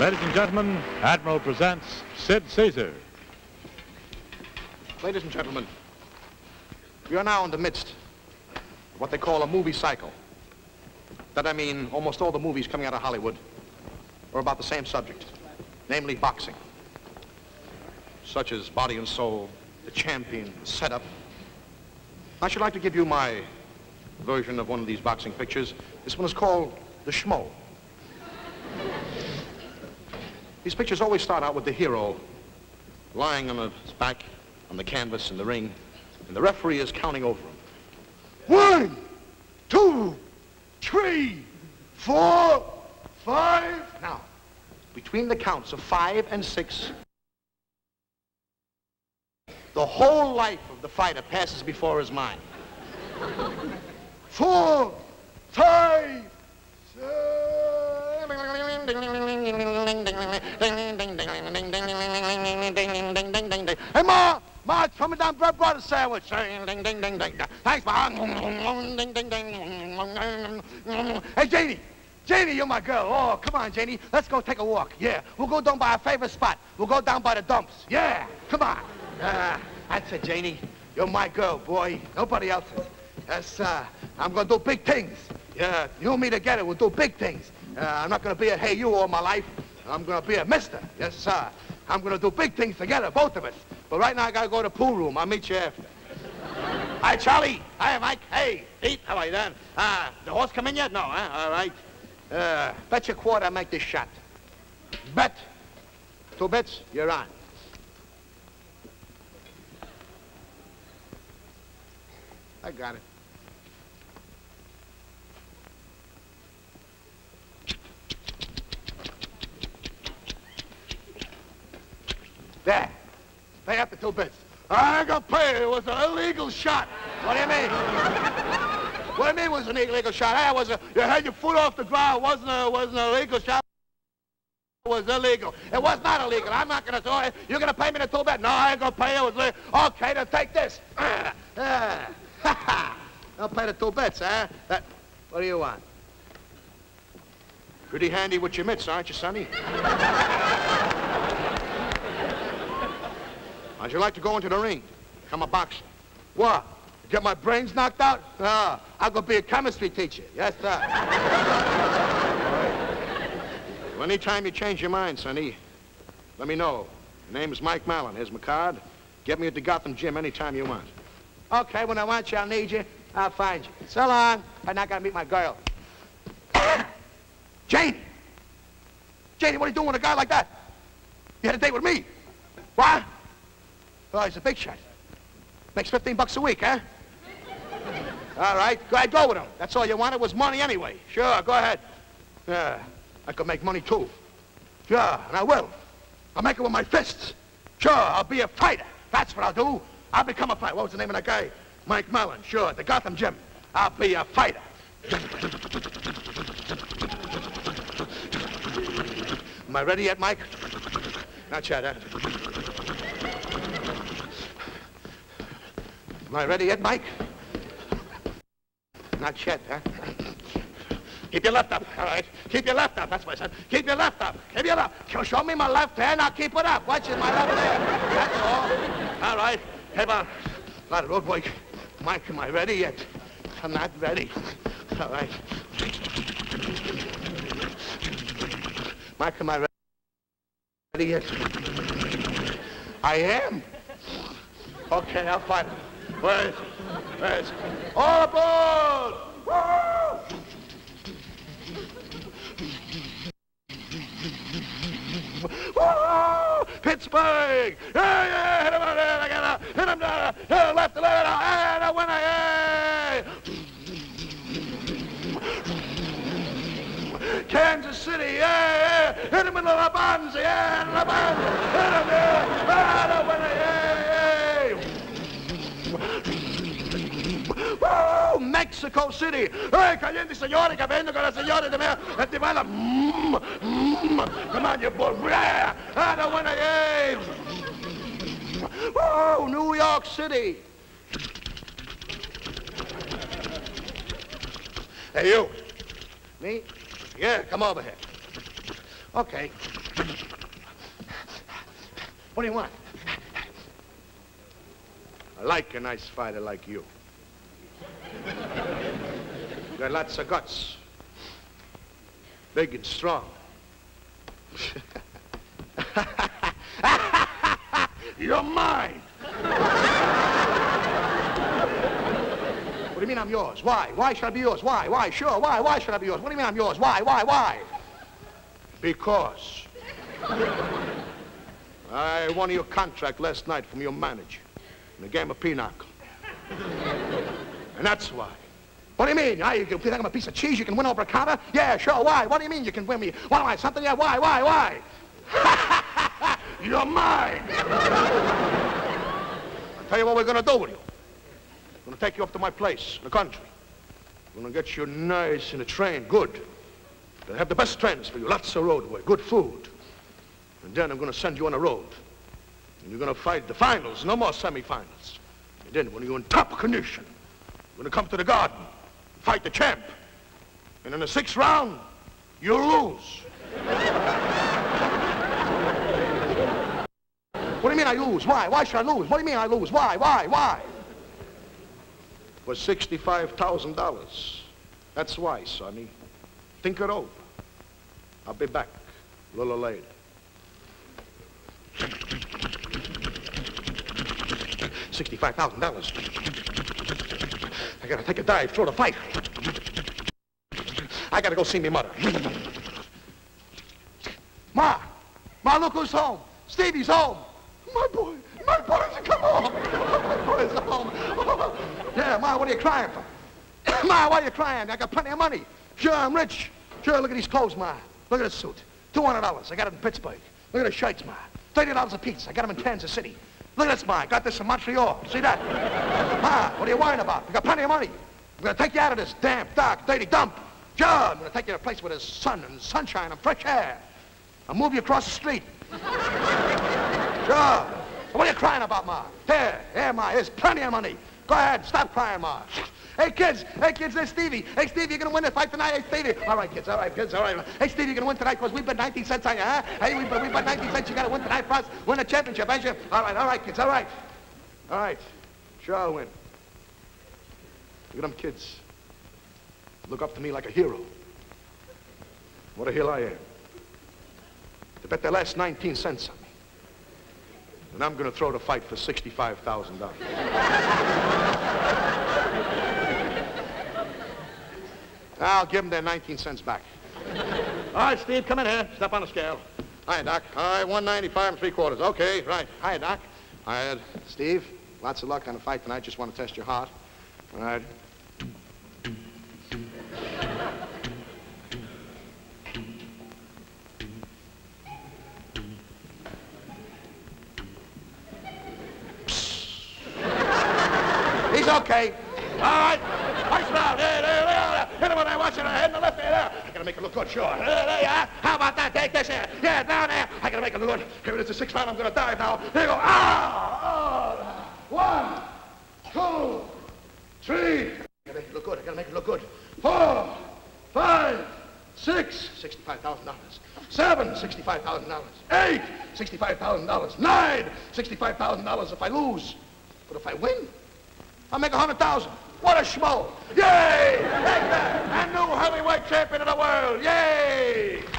Ladies and gentlemen, Admiral presents Sid Caesar. Ladies and gentlemen, we are now in the midst of what they call a movie cycle. That I mean, almost all the movies coming out of Hollywood are about the same subject, namely boxing. Such as Body and Soul, The Champion, Setup. I should like to give you my version of one of these boxing pictures. This one is called The Schmo. These pictures always start out with the hero lying on his back on the canvas in the ring, and the referee is counting over him. One, two, three, four, five. Now, between the counts of five and six, the whole life of the fighter passes before his mind. Four, five, Hey, Ma! Ma, throw me down bread butter sandwich. Thanks, Ma. Hey, Janie. Janie, you're my girl. Oh, come on, Janie. Let's go take a walk. Yeah. We'll go down by our favorite spot. We'll go down by the dumps. Yeah. Come on. Uh, that's it, Janie. You're my girl, boy. Nobody else's. Yes, uh, I'm going to do big things. Yeah, you and me together, we'll do big things. Uh, I'm not going to be a hey you all my life. I'm going to be a mister. Yes, sir. I'm going to do big things together, both of us. But right now, I got to go to pool room. I'll meet you after. Hi, Charlie. Hi, Mike. Hey, Pete. How are you then? Uh, the horse come in yet? No, huh? All right. Uh, bet your quarter I make this shot. Bet. Two bets, you're on. I got it. Pay up the two bits. I ain't gonna pay. It was an illegal shot. What do you mean? what do you mean it was an illegal shot? Hey, it was a, you had your foot off the ground. It wasn't a, wasn't an illegal shot. It was illegal. It was not illegal. I'm not gonna say, you're gonna pay me the two bits. No, I ain't gonna pay you. It was legal. Okay, then take this. I'll pay the two bits, huh? That, what do you want? Pretty handy with your mitts, aren't you, Sonny? How'd you like to go into the ring? Become a boxer. What? Get my brains knocked out? Ah, I'm gonna be a chemistry teacher. Yes, sir. well, anytime you change your mind, Sonny, let me know. Your name is Mike Mallon. Here's my card. Get me at the Gotham Gym anytime you want. Okay, when I want you, I'll need you. I'll find you. So long. I'm not gonna meet my girl. Janie! Janie, what are you doing with a guy like that? You had a date with me. What? Oh, he's a big shot. Makes 15 bucks a week, huh? All right, go ahead, go with him. That's all you wanted was money anyway. Sure, go ahead. Yeah, I could make money too. Sure, and I will. I'll make it with my fists. Sure, I'll be a fighter. That's what I'll do. I'll become a fighter. What was the name of that guy? Mike Mellon. Sure, the Gotham Gym. I'll be a fighter. Am I ready yet, Mike? Not yet, huh? Am I ready yet, Mike? Not yet, huh? Keep your left up, all right? Keep your left up, that's what I said. Keep your left up. Keep your left. Show me my left hand, I'll keep it up. Watch it, my left hand. That's all. All right. Hey. A lot of road work. Mike, am I ready yet? I'm not ready. All right. Mike, am I ready yet? I am. Okay, I'll fight. Where is it? Where is it? All aboard! Pittsburgh! Yeah, yeah, hit him on there, I got hit him down, hit him left, left, and a winner, yeah! Kansas City, yeah, yeah, hit him in the Labanza, yeah, Labanza, hit him and a winner, yeah, yeah! Woo! Mexico City! Hey, caliente signore che vengo con la signora di me e ti vanno... Mm, mm, come on, you bull... Yeah! And a winner, yeah! Woo! New York City! Hey, you. Me? Yeah, come over here. Okay. What do you want? I like a nice fighter like you. Got lots of guts. Big and strong. You're mine. What do you mean I'm yours? Why? Why should I be yours? Why? Why? Sure. Why? Why should I be yours? What do you mean I'm yours? Why? Why? Why? Because. I won your contract last night from your manager in a game of pinochle. and that's why. What do you mean? I, you think I'm a piece of cheese you can win over a counter? Yeah, sure. Why? What do you mean you can win me? What am I, something? Yeah, why? Why? Why? You're mine. I'll tell you what we're going to do with you. I'm going to take you up to my place in the country. I'm going to get you nice in a train, good. They have the best trains for you, lots of roadway, good food. And then I'm going to send you on a road. And you're going to fight the finals, no more semifinals. And then when you're in top condition, you're going to come to the garden, fight the champ. And in the sixth round, you lose. what do you mean I lose? Why? Why should I lose? What do you mean I lose? Why? Why? Why? For $65,000. That's why, Sonny. Think it over. I'll be back a little later. Sixty-five thousand dollars. I gotta take a dive, throw the fight. I gotta go see me mother. Ma! Ma, look who's home. Stevie's home. My boy, my boy's come home. My boy's home. Yeah, Ma, what are you crying for? Ma, why are you crying? I got plenty of money. Sure, I'm rich. Sure, look at these clothes, Ma. Look at this suit. $200. I got it in Pittsburgh. Look at the shirts, Ma. $30 a piece. I got them in Kansas City. Look at this, Ma. I got this in Montreal. See that? Ma, what are you worrying about? We got plenty of money. I'm going to take you out of this damp, dark, dirty dump. Sure, I'm going to take you to a place where there's sun and sunshine and fresh air. I'll move you across the street. Sure. What are you crying about, Ma? Here, here, Ma. There's plenty of money. Go ahead. Stop crying, Ma. Hey, kids. Hey, kids, there's Stevie. Hey, Stevie, you're going to win the fight tonight. Hey, Stevie. All right, kids. All right, kids. All right. Hey, Stevie, you're going to win tonight because we bet 19 cents on you, huh? Hey, we bet, we bet 19 cents. You got to win tonight for us. Win the championship, ain't you? All right, all right, kids. All right. All right. Sure, I'll win. Look at them kids. Look up to me like a hero. What a hill I am. They bet their last 19 cents on me. And I'm going to throw the fight for $65,000. I'll give them their 19 cents back. All right, Steve, come in here. Step on the scale. Hi, Doc. All right, 195 and three quarters. Okay, right. Hi, Doc. All right, Steve, lots of luck on the fight tonight. Just want to test your heart. All right. He's okay. All right. Nice round. There, gotta make it look good, sure. There, there, yeah. How about that? Take this here. Yeah, down there. I gotta make it look good. Here it is, the sixth round. I'm gonna dive now. There you go. Ah! Oh. One, two, three. I gotta make it look good. I gotta make it look good. Four, five, six, sixty-five thousand dollars. Seven, sixty-five thousand dollars. Eight, sixty-five thousand dollars. Nine, sixty-five thousand dollars if I lose. But if I win, I'll make a hundred thousand. What a schmo. Yay! Take that! And new heavyweight champion of the world. Yay!